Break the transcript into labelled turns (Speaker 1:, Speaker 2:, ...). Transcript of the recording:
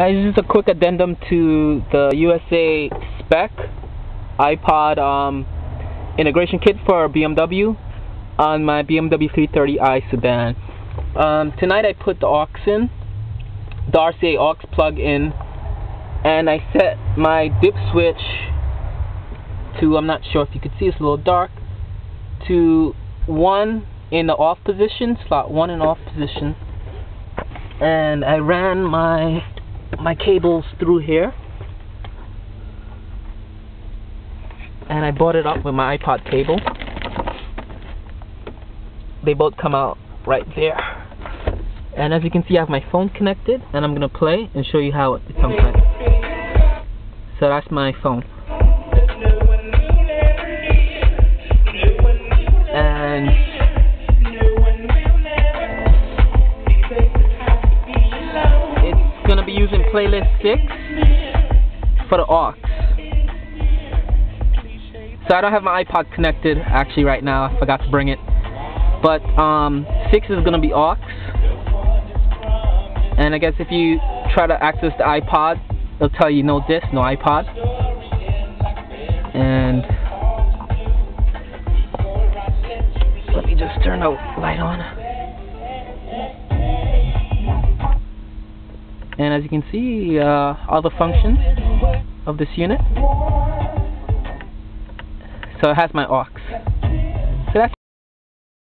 Speaker 1: Hi, this is a quick addendum to the USA spec iPod um, integration kit for BMW on my BMW 330i sedan. Um, tonight I put the aux in, the RCA aux plug in, and I set my dip switch to, I'm not sure if you can see, it's a little dark, to 1 in the off position, slot 1 in off position, and I ran my my cables through here. And I bought it up with my iPod cable. They both come out right there. And as you can see I have my phone connected and I'm gonna play and show you how it sometimes so that's my phone playlist 6 for the aux. So I don't have my iPod connected actually right now. I forgot to bring it. But um, 6 is going to be aux. And I guess if you try to access the iPod, it'll tell you no disc, no iPod. And let me just turn the light on. And as you can see uh, all the functions of this unit. So it has my aux